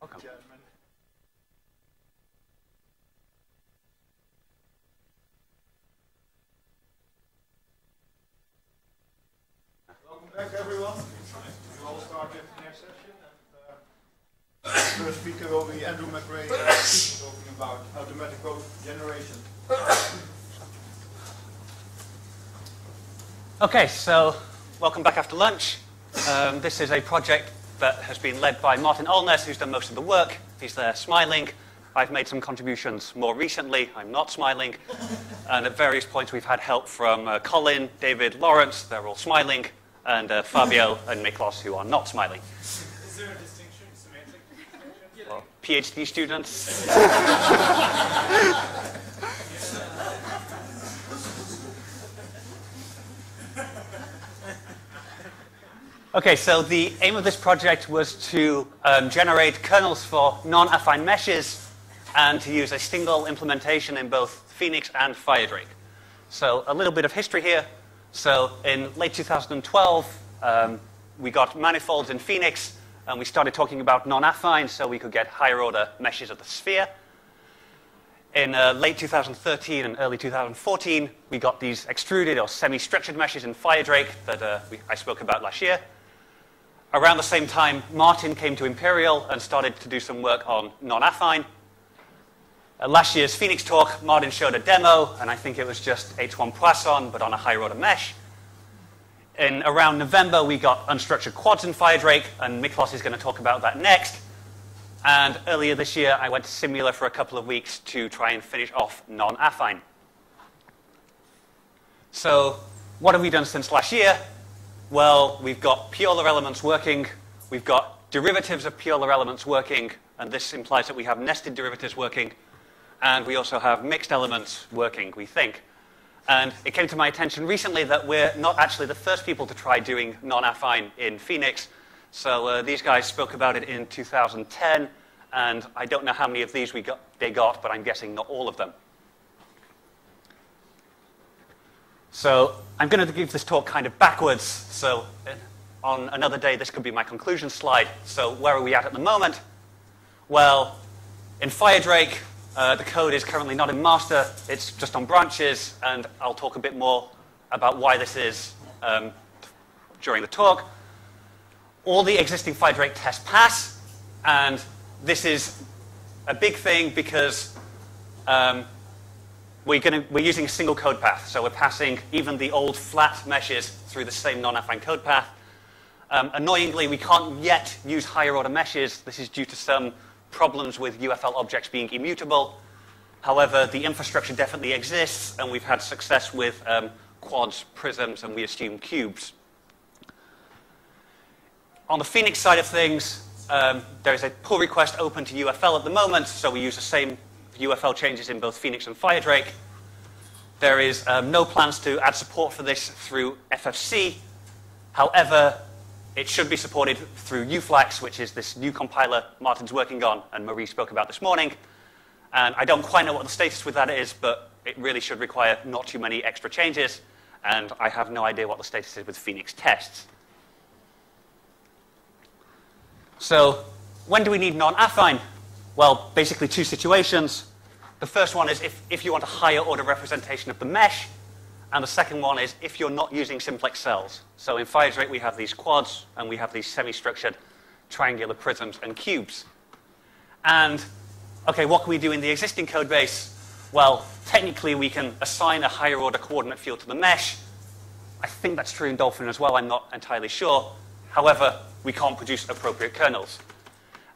Welcome. Welcome back, everyone. We will start the next session. And, uh, speaker will be Andrew McRae, talking about automatic code generation. Okay, so welcome back after lunch. Um, this is a project that has been led by Martin Alnes, who's done most of the work. He's there smiling. I've made some contributions more recently. I'm not smiling. And at various points, we've had help from uh, Colin, David, Lawrence. They're all smiling. And uh, Fabio and Miklos, who are not smiling. Is there a distinction, semantic? Well, PhD students. Okay, so the aim of this project was to um, generate kernels for non-affine meshes and to use a single implementation in both FEniCS and Firedrake. So a little bit of history here. So in late 2012, um, we got manifolds in FEniCS, and we started talking about non-affine so we could get higher order meshes of the sphere. In uh, late 2013 and early 2014, we got these extruded or semi-structured meshes in Firedrake that uh, we, I spoke about last year. Around the same time, Martin came to Imperial and started to do some work on non-affine. At last year's FEniCS talk, Martin showed a demo, and I think it was just H1 Poisson, but on a higher order mesh. In around November, we got unstructured quads in Firedrake, and Miklos is going to talk about that next. And earlier this year, I went to Simula for a couple of weeks to try and finish off non-affine. So, what have we done since last year? Well, we've got Piola elements working, we've got derivatives of Piola elements working, and this implies that we have nested derivatives working, and we also have mixed elements working, we think. And it came to my attention recently that we're not actually the first people to try doing non-affine in FEniCS. So uh, these guys spoke about it in 2010, and I don't know how many of these we got, they got, but I'm guessing not all of them. So I'm going to give this talk kind of backwards. So uh, on another day, this could be my conclusion slide. So where are we at at the moment? Well, in Firedrake, uh, the code is currently not in master. It's just on branches, and I'll talk a bit more about why this is um, during the talk. All the existing Firedrake tests pass, and this is a big thing because um, we're, gonna, we're using a single code path. So we're passing even the old flat meshes through the same non-affine code path. Um, annoyingly, we can't yet use higher order meshes. This is due to some problems with UFL objects being immutable. However, the infrastructure definitely exists, and we've had success with um, quads, prisms, and we assume cubes. On the FEniCS side of things, um, there is a pull request open to UFL at the moment, so we use the same UFL changes in both FEniCS and Firedrake. There is um, no plans to add support for this through FFC. However, it should be supported through UFLACS, which is this new compiler Martin's working on and Marie spoke about this morning. And I don't quite know what the status with that is, but it really should require not too many extra changes. And I have no idea what the status is with FEniCS tests. So when do we need non-affine? Well, basically two situations. The first one is if, if you want a higher order representation of the mesh, and the second one is if you're not using simplex cells. So in Firedrake, we have these quads, and we have these semi-structured triangular prisms and cubes. And, okay, what can we do in the existing code base? Well, technically, we can assign a higher order coordinate field to the mesh. I think that's true in DOLFIN as well. I'm not entirely sure. However, we can't produce appropriate kernels.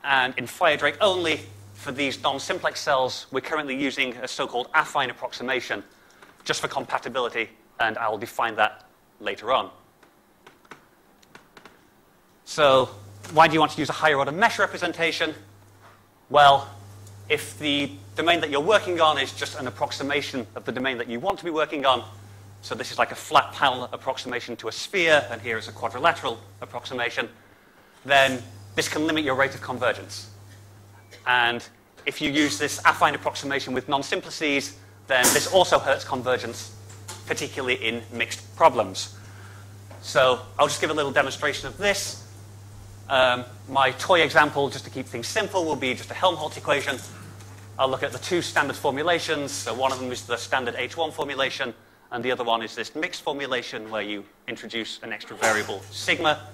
And in Firedrake only, for these non-simplex cells, we're currently using a so-called affine approximation just for compatibility, and I'll define that later on. So why do you want to use a higher order mesh representation? Well, if the domain that you're working on is just an approximation of the domain that you want to be working on, so this is like a flat panel approximation to a sphere, and here is a quadrilateral approximation, then this can limit your rate of convergence. And if you use this affine approximation with non-simplices, then this also hurts convergence. particularly in mixed problems. So I'll just give a little demonstration of this. Um, my toy example, just to keep things simple, will be just a Helmholtz equation. I'll look at the two standard formulations. So one of them is the standard H1 formulation, and the other one is this mixed formulation where you introduce an extra variable sigma.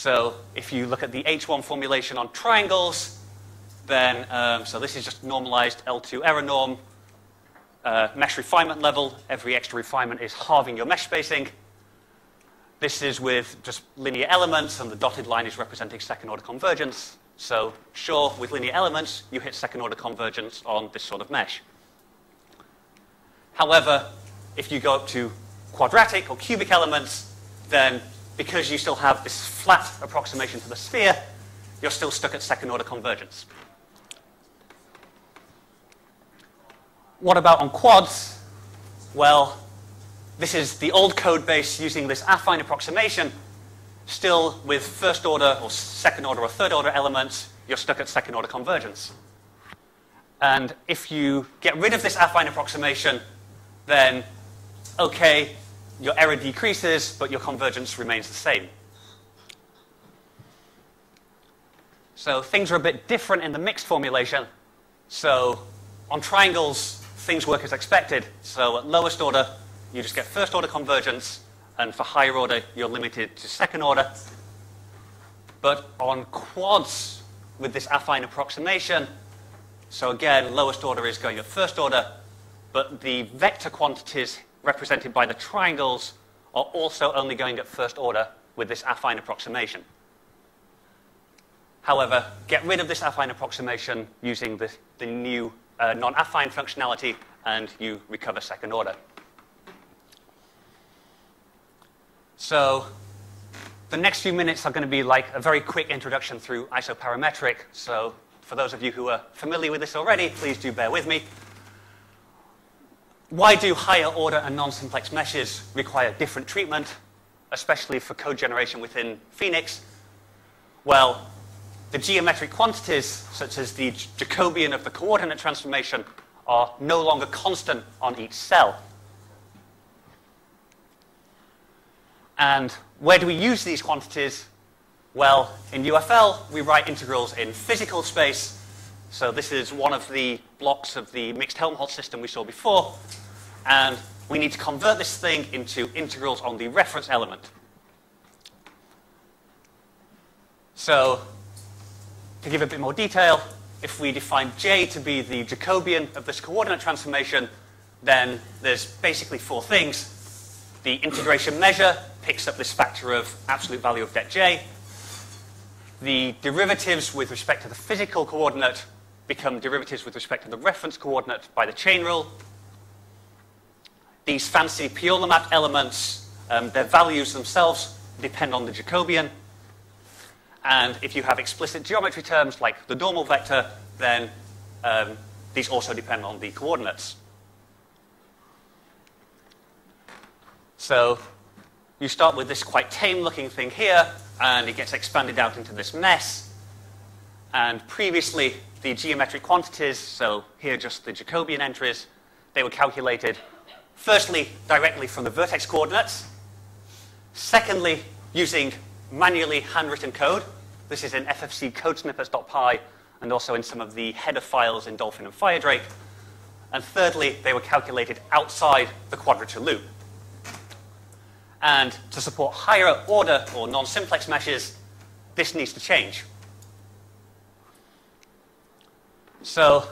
So if you look at the H1 formulation on triangles, then, um, so this is just normalized L2 error norm, uh, mesh refinement level. Every extra refinement is halving your mesh spacing. This is with just linear elements, and the dotted line is representing second order convergence. So, sure, with linear elements, you hit second order convergence on this sort of mesh. However, if you go up to quadratic or cubic elements, then because you still have this flat approximation to the sphere, you're still stuck at second order convergence. What about on quads? Well, this is the old code base using this affine approximation. Still, with first order or second order or third order elements, you're stuck at second order convergence. And if you get rid of this affine approximation, then, okay, your error decreases, but your convergence remains the same. So things are a bit different in the mixed formulation. So on triangles, things work as expected. So at lowest order, you just get first order convergence, and for higher order, you're limited to second order. But on quads, with this affine approximation, so again, lowest order is going at first order, but the vector quantities represented by the triangles are also only going at first order with this affine approximation. However, get rid of this affine approximation using the, the new uh, non-affine functionality, and you recover second order. So the next few minutes are going to be like a very quick introduction through isoparametric. So for those of you who are familiar with this already, please do bear with me. Why do higher order and non-simplex meshes require different treatment, especially for code generation within FEniCS? Well, the geometric quantities, such as the Jacobian of the coordinate transformation, are no longer constant on each cell. And where do we use these quantities? Well, in UFL, we write integrals in physical space. So this is one of the blocks of the mixed Helmholtz system we saw before. And we need to convert this thing into integrals on the reference element. So to give a bit more detail, if we define J to be the Jacobian of this coordinate transformation, then there's basically four things. The integration measure picks up this factor of absolute value of det J. The derivatives with respect to the physical coordinate become derivatives with respect to the reference coordinate by the chain rule. These fancy Piola map elements, um, their values themselves depend on the Jacobian. And if you have explicit geometry terms like the normal vector, then um, these also depend on the coordinates. So you start with this quite tame looking thing here, and it gets expanded out into this mess. And previously, the geometric quantities, so here just the Jacobian entries, they were calculated firstly directly from the vertex coordinates, secondly using manually handwritten code. This is in FFC codesnippets.py and also in some of the header files in DOLFIN and Firedrake. And thirdly, they were calculated outside the quadrature loop. And to support higher order or non-simplex meshes, this needs to change. So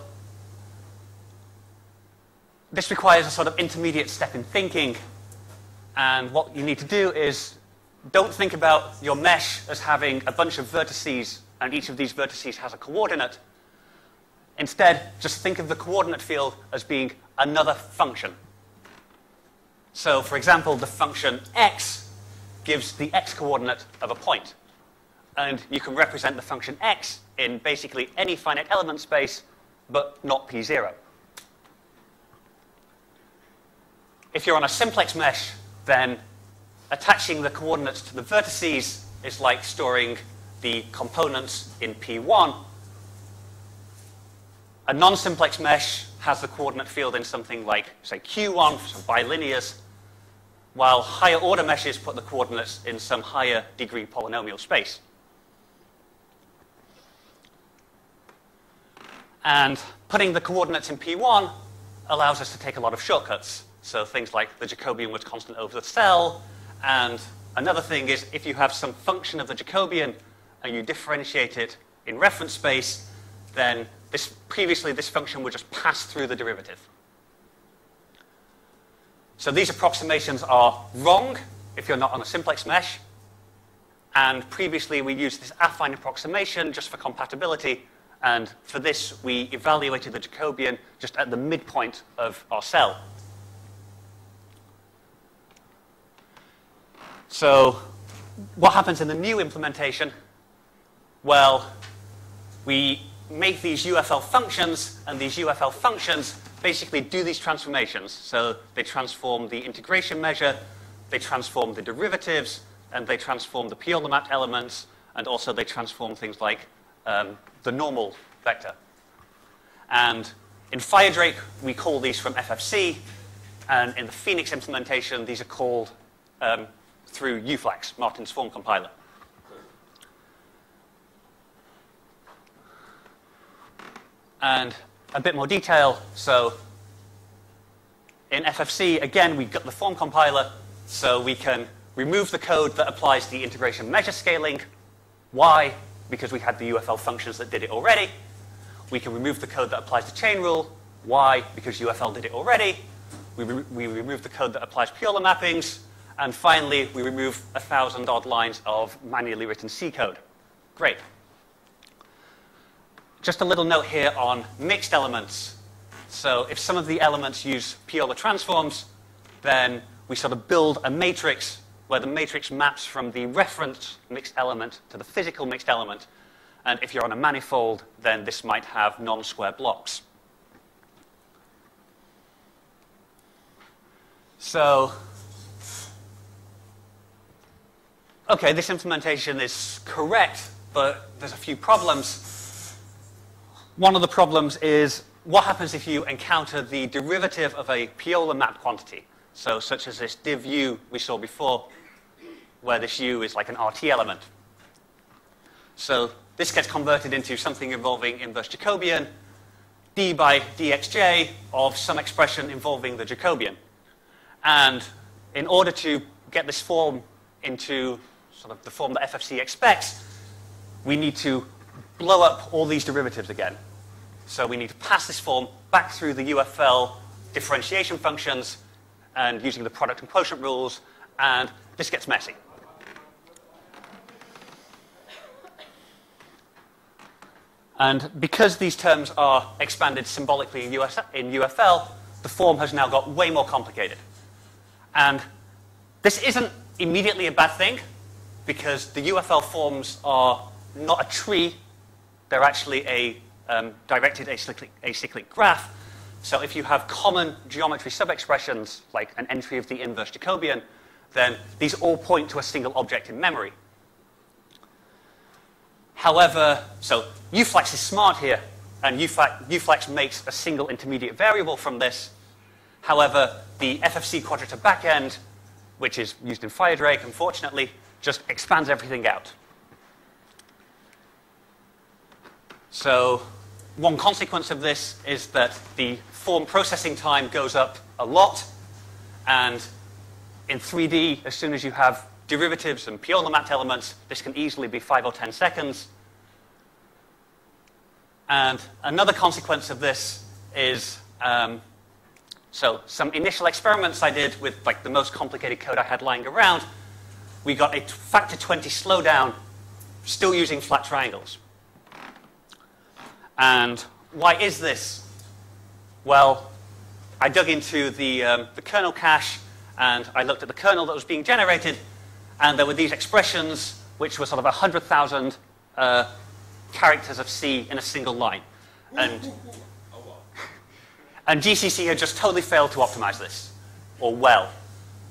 this requires a sort of intermediate step in thinking. And what you need to do is don't think about your mesh as having a bunch of vertices, and each of these vertices has a coordinate. Instead, just think of the coordinate field as being another function. So, for example, the function x gives the x coordinate of a point. And you can represent the function x in basically any finite element space, but not P0. If you're on a simplex mesh, then attaching the coordinates to the vertices is like storing the components in P1. A non-simplex mesh has the coordinate field in something like, say, Q1 for some bilinears, while higher order meshes put the coordinates in some higher degree polynomial space. And putting the coordinates in P1 allows us to take a lot of shortcuts. So things like the Jacobian was constant over the cell, and another thing is if you have some function of the Jacobian and you differentiate it in reference space, then this, previously this function would just pass through the derivative. So these approximations are wrong if you're not on a simplex mesh. And previously we used this affine approximation just for compatibility. And for this, we evaluated the Jacobian just at the midpoint of our cell. So what happens in the new implementation? Well, we make these UFL functions, and these UFL functions basically do these transformations. So they transform the integration measure, they transform the derivatives, and they transform the Piola mapped elements, and also they transform things like um, the normal vector. And in Firedrake, we call these from FFC, and in the FEniCS implementation, these are called um, through UFLACS, Martin's form compiler. And a bit more detail. So in FFC, again, we've got the form compiler, so we can remove the code that applies the integration measure scaling. Why? Because we had the UFL functions that did it already. We can remove the code that applies the chain rule. Why? Because UFL did it already. We, re we remove the code that applies Piola mappings. And finally, we remove a thousand odd lines of manually written C code. Great. Just a little note here on mixed elements. So if some of the elements use Piola transforms, then we sort of build a matrix where the matrix maps from the reference mixed element to the physical mixed element. And if you're on a manifold, then this might have non-square blocks. So, okay, this implementation is correct, but there's a few problems. One of the problems is what happens if you encounter the derivative of a Piola map quantity? So such as this div u we saw before, where this u is like an RT element. So this gets converted into something involving inverse Jacobian, d by dxj of some expression involving the Jacobian. And in order to get this form into sort of the form that FFC expects, we need to blow up all these derivatives again. So we need to pass this form back through the UFL differentiation functions and using the product and quotient rules, and this gets messy. And because these terms are expanded symbolically in, US, in UFL, the form has now got way more complicated. And this isn't immediately a bad thing, because the UFL forms are not a tree, they're actually a um, directed acyclic, acyclic graph. So if you have common geometry subexpressions, like an entry of the inverse Jacobian, then these all point to a single object in memory. However, so UFLACS is smart here, and UFLACS makes a single intermediate variable from this. However, the FFC quadrature backend, which is used in Firedrake, unfortunately, just expands everything out. So one consequence of this is that the form processing time goes up a lot. And in 3D, as soon as you have derivatives and Piola mapped elements, this can easily be 5 or 10 seconds. And another consequence of this is um, so some initial experiments I did with like the most complicated code I had lying around, we got a factor 20 slowdown still using flat triangles. And why is this? Well, I dug into the, um, the kernel cache and I looked at the kernel that was being generated, and there were these expressions which were sort of 100,000 uh, characters of C in a single line. And, and GCC had just totally failed to optimize this, or well.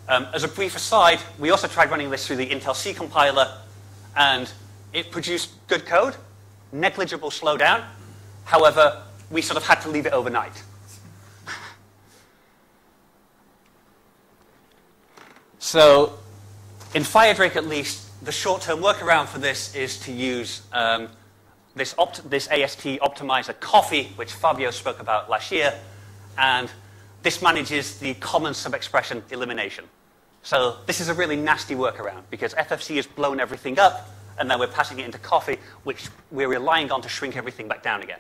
Um, as a brief aside, we also tried running this through the Intel C compiler, and it produced good code, negligible slowdown, However, we sort of had to leave it overnight. So, in Firedrake at least, the short-term workaround for this is to use um, this, this, AST optimizer COFFEE, which Fabio spoke about last year, and this manages the common subexpression elimination. So this is a really nasty workaround because FFC has blown everything up, and then we're passing it into COFFEE, which we're relying on to shrink everything back down again.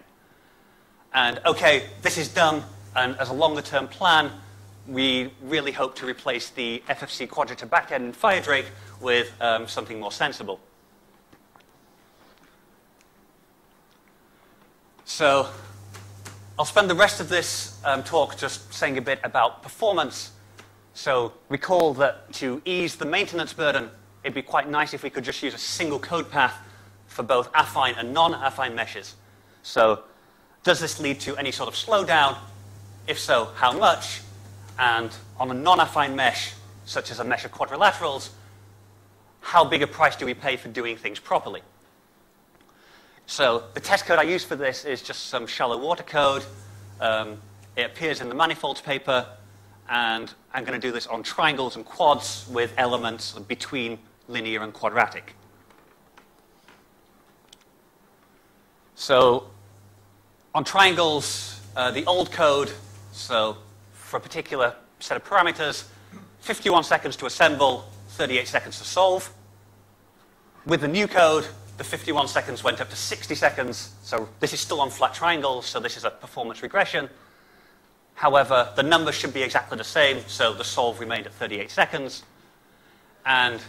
And okay, this is done, and as a longer-term plan, we really hope to replace the FFC quadrature backend in Firedrake with um, something more sensible. So I'll spend the rest of this um, talk just saying a bit about performance. So recall that to ease the maintenance burden, it'd be quite nice if we could just use a single code path for both affine and non-affine meshes. So does this lead to any sort of slowdown? If so, how much? And on a non-affine mesh, such as a mesh of quadrilaterals, how big a price do we pay for doing things properly? So the test code I use for this is just some shallow water code. Um, it appears in the manifolds paper, and I'm going to do this on triangles and quads with elements between linear and quadratic. So on triangles, uh, the old code, so for a particular set of parameters, 51 seconds to assemble, 38 seconds to solve. With the new code, the 51 seconds went up to 60 seconds. So this is still on flat triangles, so this is a performance regression. However, the numbers should be exactly the same, so the solve remained at 38 seconds. And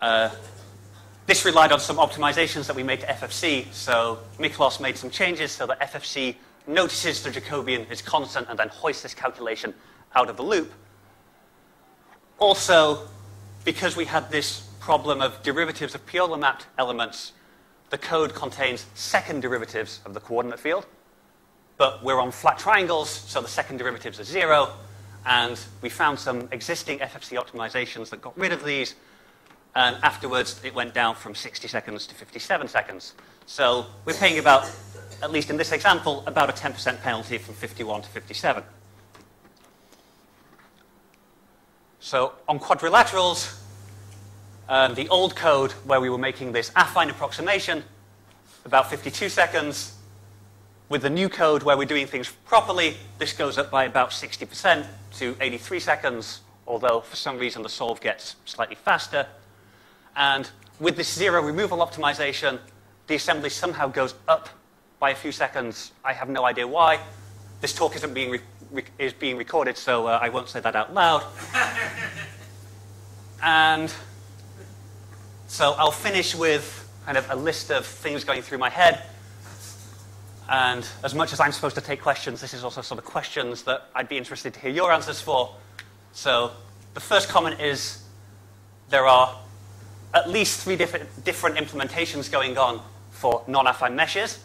uh, this relied on some optimizations that we made to FFC. So Miklos made some changes so that FFC notices the Jacobian is constant and then hoists this calculation out of the loop. Also, because we had this problem of derivatives of Piola mapped elements, the code contains second derivatives of the coordinate field. But we're on flat triangles, so the second derivatives are zero. And we found some existing FFC optimizations that got rid of these. And afterwards, it went down from 60 seconds to 57 seconds. So we're paying about at least in this example, about a 10% penalty from 51 to 57. So on quadrilaterals, um, the old code where we were making this affine approximation, about 52 seconds. With the new code where we're doing things properly, this goes up by about 60% to 83 seconds, although for some reason the solve gets slightly faster. And with this zero removal optimization, the assembly somehow goes up by a few seconds. I have no idea why. This talk isn't being, is being recorded, so uh, I won't say that out loud. and so I'll finish with kind of a list of things going through my head. And as much as I'm supposed to take questions, this is also sort of questions that I'd be interested to hear your answers for. So the first comment is there are at least three different, different implementations going on for non-affine meshes.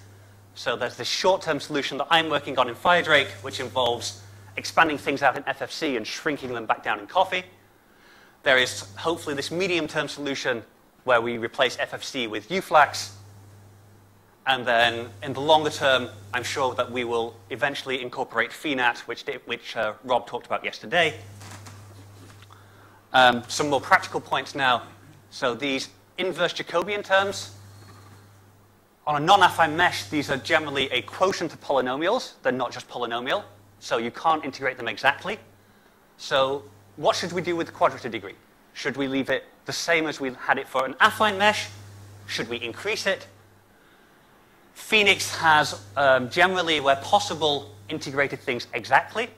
So there's this short-term solution that I'm working on in Firedrake, which involves expanding things out in FFC and shrinking them back down in COFFEE. There is hopefully this medium-term solution where we replace FFC with UFLACS. And then in the longer term, I'm sure that we will eventually incorporate FInAT, which, which uh, Rob talked about yesterday. Um, some more practical points now. So these inverse Jacobian terms, on a non-affine mesh, these are generally a quotient of polynomials. They're not just polynomial, so you can't integrate them exactly. So what should we do with the quadrature degree? Should we leave it the same as we had it for an affine mesh? Should we increase it? FEniCS has um, generally, where possible, integrated things exactly.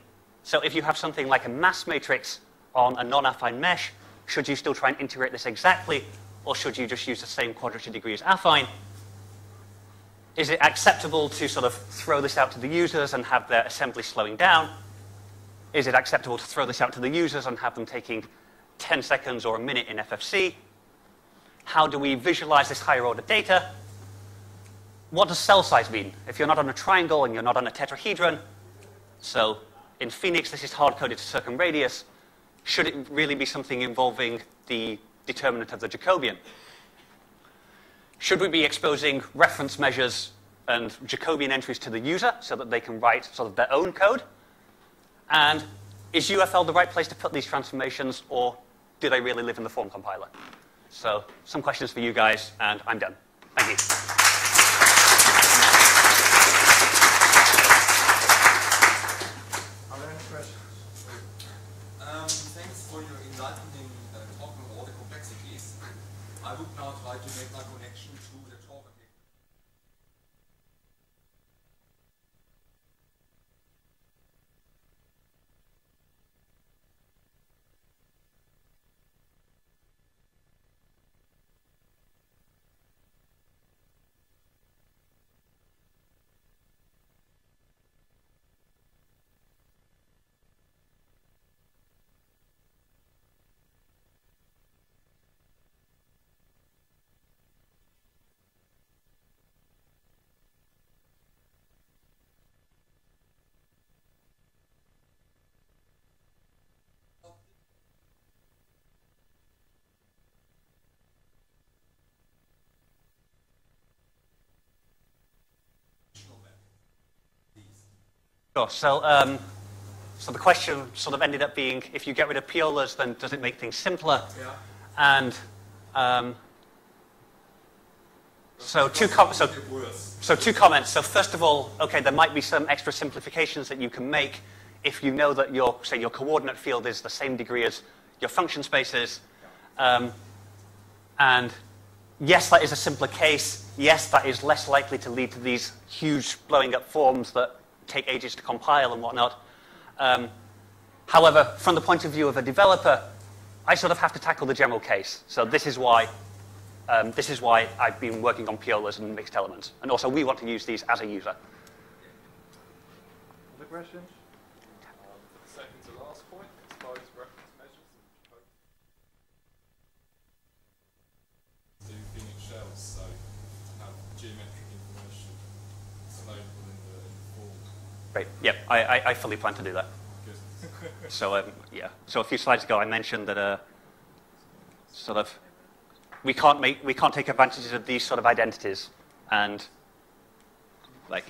So if you have something like a mass matrix on a non-affine mesh, should you still try and integrate this exactly, or should you just use the same quadrature degree as affine? Is it acceptable to sort of throw this out to the users and have their assembly slowing down? Is it acceptable to throw this out to the users and have them taking 10 seconds or a minute in FFC? How do we visualize this higher order data? What does cell size mean? If you're not on a triangle and you're not on a tetrahedron, so in FEniCS this is hard-coded to circumradius, should it really be something involving the determinant of the Jacobian? Should we be exposing reference measures and Jacobian entries to the user so that they can write sort of their own code? And is UFL the right place to put these transformations, or do they really live in the form compiler? So, some questions for you guys, and I'm done. Thank you. Are there any questions? Um, thanks for your enlightening uh, talk on all the complexities. I would now try to make my connection to the talk. Sure. So, um, so the question sort of ended up being, if you get rid of piolas, then does it make things simpler? Yeah. And um, so two com- so, so two comments. So first of all, okay, there might be some extra simplifications that you can make if you know that your say your coordinate field is the same degree as your function space is. Um, and yes, that is a simpler case. Yes, that is less likely to lead to these huge blowing up forms that take ages to compile and whatnot. Um, however, from the point of view of a developer, I sort of have to tackle the general case. So this is why um, this is why I've been working on piolas and mixed elements. And also, we want to use these as a user. Other questions? Second to last point, expose reference measures. do FEniCS shells, so to have geometric information available in the, in the form. Great. Yep, I, I, I fully plan to do that. So um, yeah. So a few slides ago, I mentioned that uh, sort of we can't make we can't take advantages of these sort of identities, and like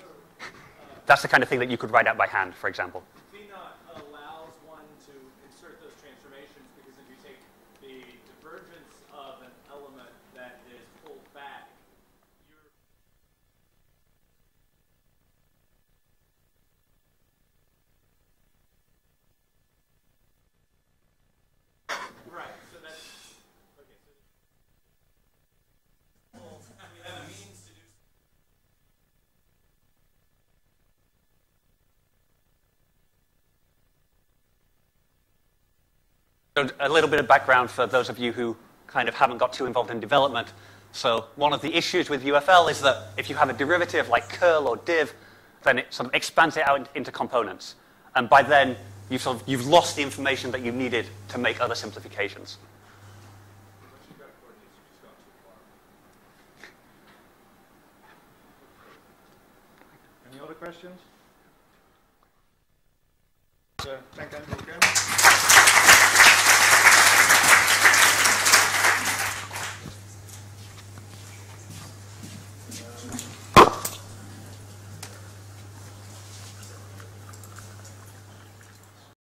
that's the kind of thing that you could write out by hand, for example. VNOT allows one to insert those transformations because if you take the divergence of an element that is pulled back, you're right. So that's okay. So well, we have a means to do. So a little bit of background for those of you who kind of haven't got too involved in development. So one of the issues with UFL is that if you have a derivative like curl or div, then it sort of expands it out into components. And by then, you've, sort of, you've lost the information that you needed to make other simplifications. You you. Any other questions? Uh, thank again.